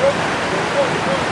よ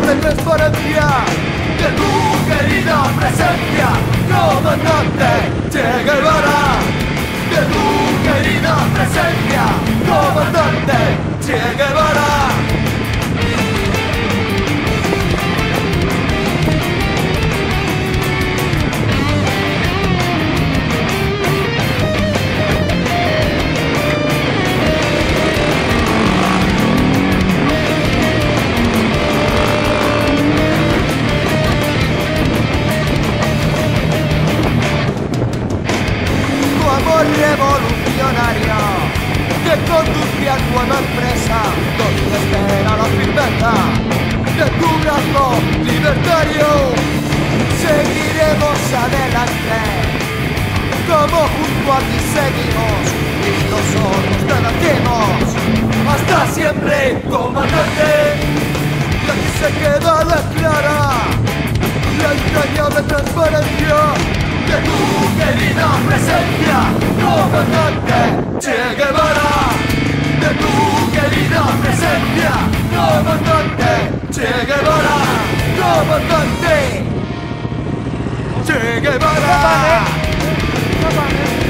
sobre de tu querida presencia, comandante Che Guevara. De tu querida presencia, comandante Che Guevara. quedada clara la entrañable transparencia de tu querida presencia, comandante Che Guevara. De tu querida presencia, comandante Che Guevara, comandante Che Guevara. ¿eh? ¿eh?